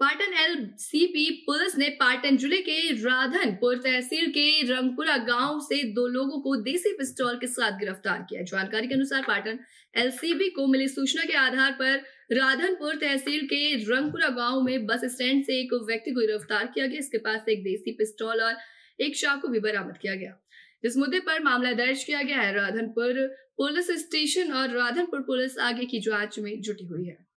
Patan एलसीपी police ने पाटन ज़िले के राधनपुर तहसील के रंगपुरा गाँव से दो लोगों को देसी पिस्तौल के साथ गिरफ़्तार किया। जानकारी के अनुसार पाटन एलसीबी को मिली सूचना के आधार पर राधनपुर तहसील के रंगपुरा गाँव में बस स्टैंड से एक व्यक्ति को गिरफ़्तार किया गया। इसके पास एक देसी पिस्तौल और एक चाकू भी बरामद किया गया। जिस मुद्दे पर मामला दर्ज किया गया है। राधनपुर पुलिस स्टेशन और राधनपुर पुलिस आगे की जाँच में जुटी हुई है।